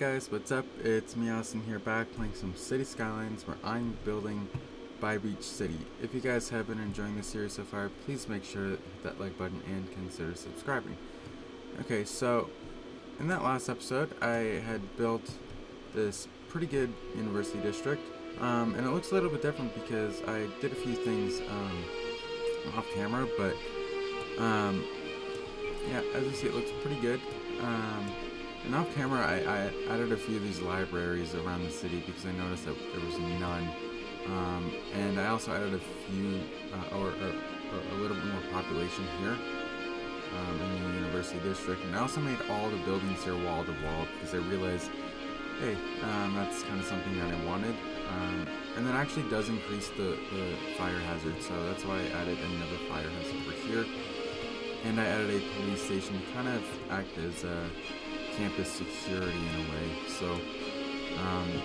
guys, what's up? It's me Austin here back playing some Cities Skylines where I'm building Bybeach City. If you guys have been enjoying the series so far, please make sure to hit that like button and consider subscribing. Okay, so in that last episode I had built this pretty good university district um, and it looks a little bit different because I did a few things um, off camera but um, yeah, as you see it looks pretty good. Um, and off camera, I, I, added a few of these libraries around the city because I noticed that there was none. Um, and I also added a few, uh, or, or, or, a little bit more population here um, in the university district. And I also made all the buildings here wall to wall because I realized, hey, um, that's kind of something that I wanted. Um, and that actually does increase the, the fire hazard, so that's why I added another fire hazard over here. And I added a police station to kind of act as a campus security in a way. So, um,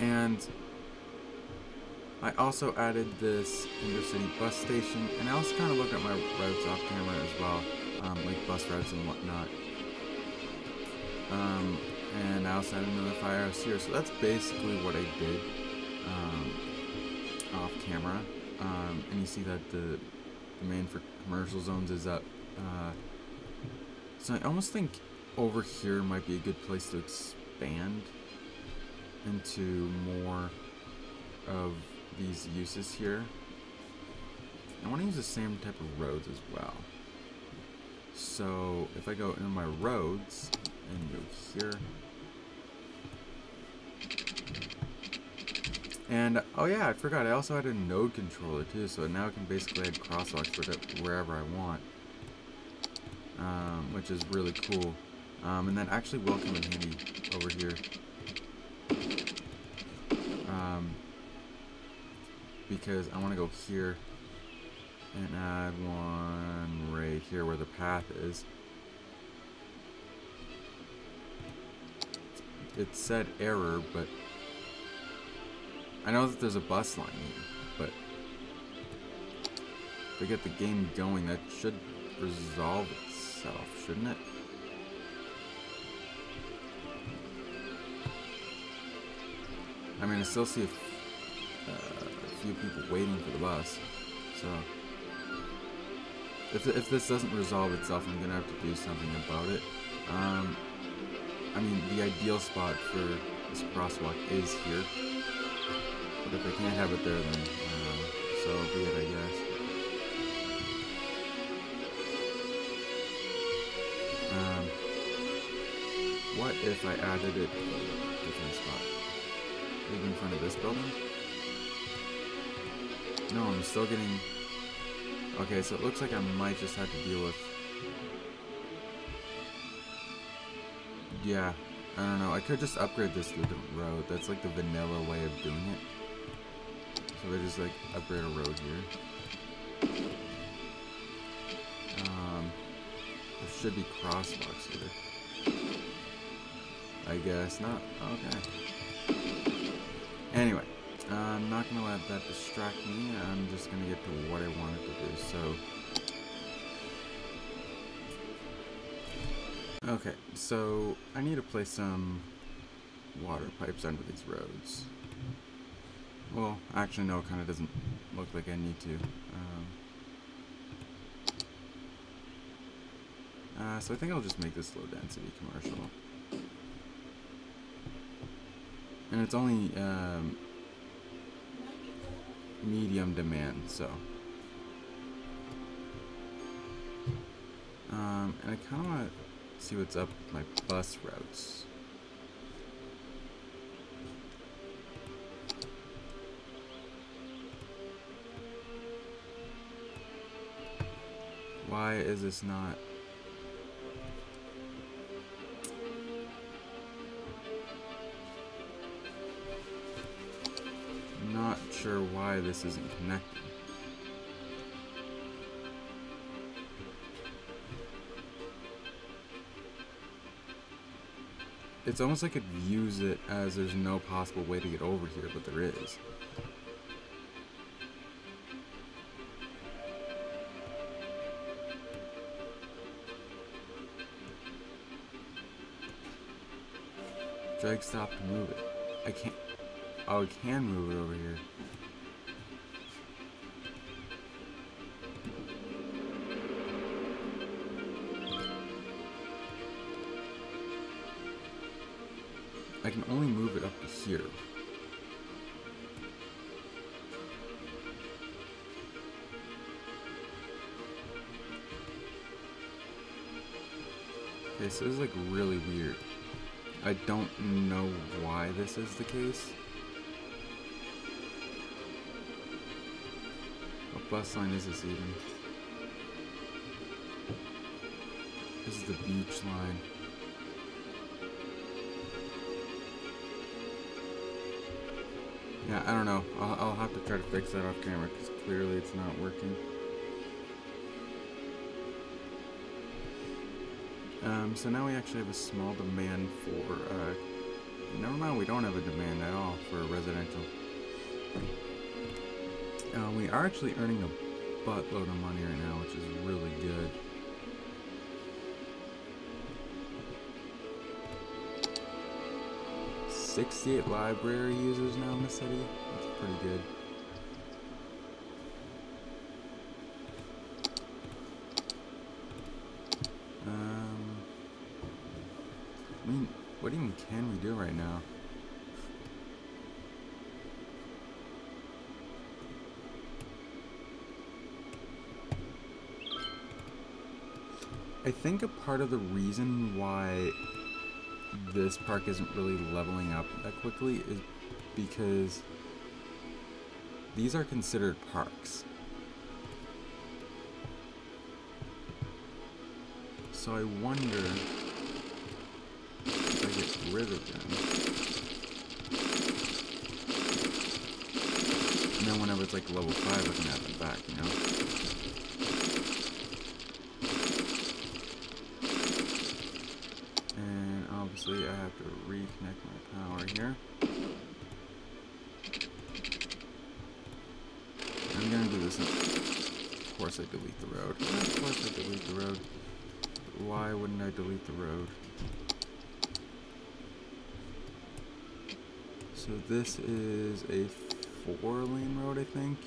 and I also added this intercity bus station, and I also kind of looked at my routes off camera as well, um, like bus routes and whatnot. Um, and I also added another firehouse here, so that's basically what I did um, off camera. Um, and you see that the, demand for commercial zones is up. Uh, so I almost think over here might be a good place to expand into more of these uses here. I want to use the same type of roads as well. So if I go into my roads and go here. And, oh yeah, I forgot, I also had a node controller too, so now I can basically add crosswalks wherever I want. Um, which is really cool. Um, and then actually will come in handy over here. Um, because I want to go here and add one right here where the path is. It said error, but I know that there's a bus line here, but if I get the game going, that should resolve itself, shouldn't it? I mean, I still see a, uh, a few people waiting for the bus, so if, if this doesn't resolve itself, I'm gonna have to do something about it. Um, I mean, the ideal spot for this crosswalk is here, but if I can't have it there, then uh, so be it, I guess. Um, what if I added it to a different spot? In front of this building? No, I'm still getting... Okay, so it looks like I might just have to deal with... Yeah, I don't know. I could just upgrade this to different road. That's like the vanilla way of doing it. So I just like upgrade a road here. Um, there should be crosswalks here. I guess not. Okay. Anyway, I'm not going to let that distract me. I'm just going to get to what I wanted to do. So, okay, so I need to place some water pipes under these roads. Well, actually, no, it kind of doesn't look like I need to. Um, uh, so I think I'll just make this low density commercial. And it's only um, medium demand, so. Um, and I kind of want to see what's up with my bus routes. Why is this not sure why this isn't connected. It's almost like it views it as there's no possible way to get over here, but there is. like stop to move it. I can't. Oh, I can move it over here. I can only move it up to here. Okay, so this is like really weird. I don't know why this is the case. What bus line is this even? This is the beach line. Yeah, I don't know. I'll, I'll have to try to fix that off camera because clearly it's not working. Um, so now we actually have a small demand for, uh, never mind, we don't have a demand at all for residential. Uh, we are actually earning a buttload of money right now, which is really good. Sixty-eight library users now in the city. That's pretty good. Um, I mean, what even can we do right now? I think a part of the reason why this park isn't really leveling up that quickly is because these are considered parks. So I wonder if I get rid of them. And then whenever it's like level 5 I can have them back, you know? And obviously I have to reconnect my power here. I'm gonna do this of course I delete the road. Of course I delete the road. Why wouldn't I delete the road? So this is a four lane road, I think.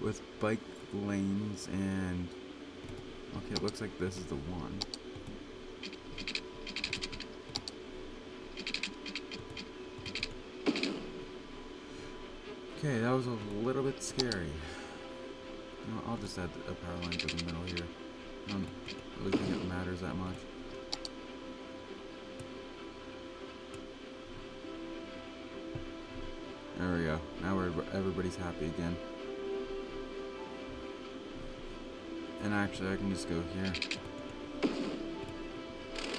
With bike lanes and it looks like this is the one. Okay, that was a little bit scary. I'll just add a power line to the middle here. Um, I don't really think it matters that much. There we go. Now everybody's happy again. And actually, I can just go here.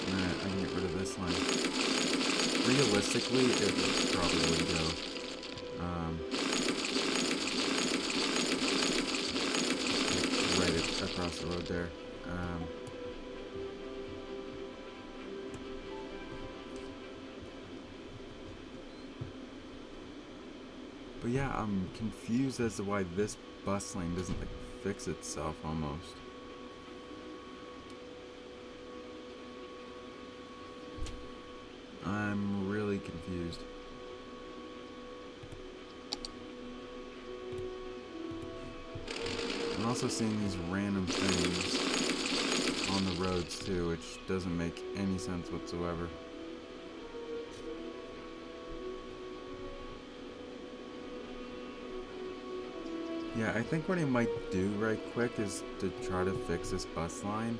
I can get rid of this line. Realistically, it probably would go. Um, right across the road there. Um, but yeah, I'm confused as to why this bus lane doesn't like fix itself almost. I'm really confused. I'm also seeing these random things on the roads too, which doesn't make any sense whatsoever. Yeah, I think what I might do right quick is to try to fix this bus line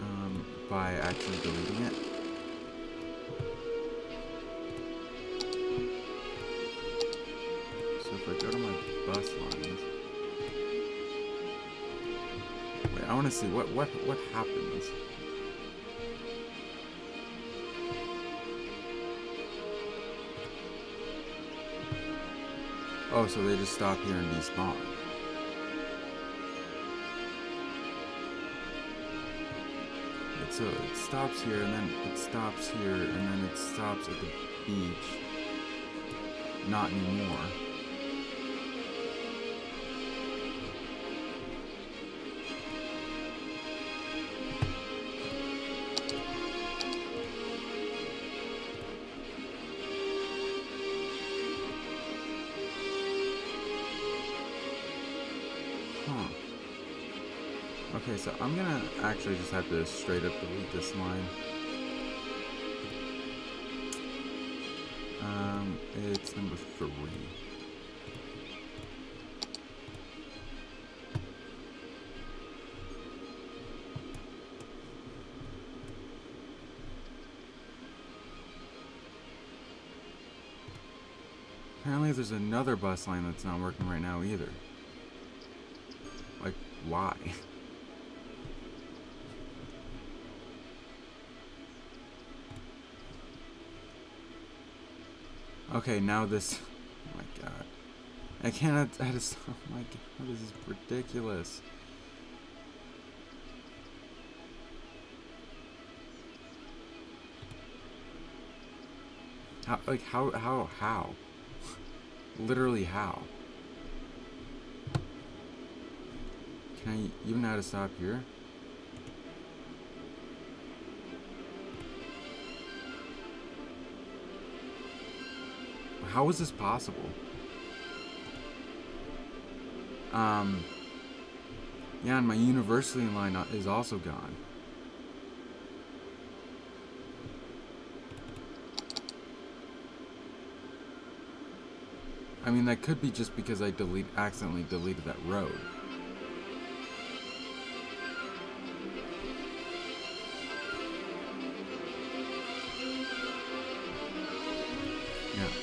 um, by actually deleting it. I go to my bus lines, wait, I want to see what what what happens. Oh, so they just stop here and despawn. So it stops here and then it stops here and then it stops at the beach. Not anymore. Okay, so I'm gonna actually just have to straight up delete this line. Um, it's number three. Apparently there's another bus line that's not working right now either. Like, why? okay, now this... Oh my god. I cannot... I just... Oh my god, this is ridiculous. How, like, how, how, how? Literally how? Can I even know how to stop here? How is this possible? Um, yeah, and my university line is also gone. I mean, that could be just because I delete accidentally deleted that road.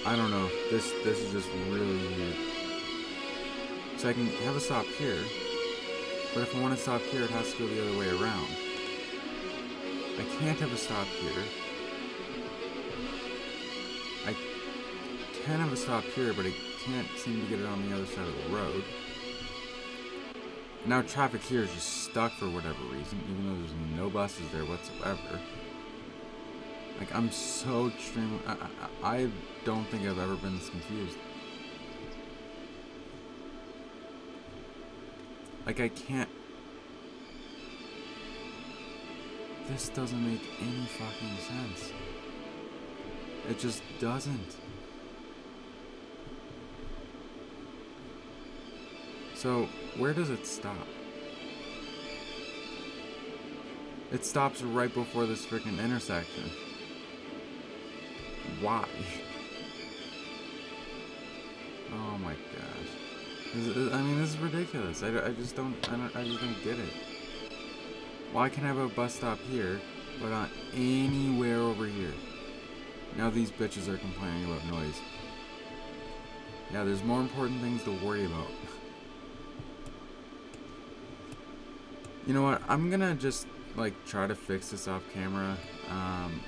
I don't know. This this is just really weird. So I can have a stop here, but if I want to stop here, it has to go the other way around. I can't have a stop here. I can have a stop here, but I can't seem to get it on the other side of the road. Now traffic here is just stuck for whatever reason, even though there's no buses there whatsoever. Like, I'm so extremely... I, I, I don't think I've ever been this confused. Like, I can't... This doesn't make any fucking sense. It just doesn't. So, where does it stop? It stops right before this freaking intersection. Why? Oh my gosh. Is, I mean, this is ridiculous. I, I just don't I, don't, I just don't get it. Why can I have a bus stop here, but not anywhere over here? Now these bitches are complaining about noise. Yeah, there's more important things to worry about. you know what? I'm gonna just, like, try to fix this off camera. Um,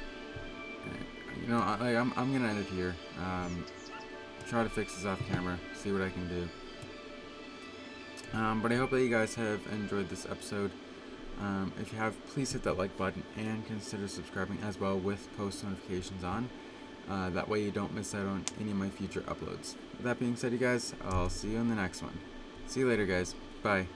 you know, I, I'm, I'm gonna end it here. Um, try to fix this off camera, see what I can do. Um, but I hope that you guys have enjoyed this episode. Um, if you have, please hit that like button and consider subscribing as well with post notifications on. Uh, that way you don't miss out on any of my future uploads. With that being said, you guys, I'll see you in the next one. See you later, guys. Bye.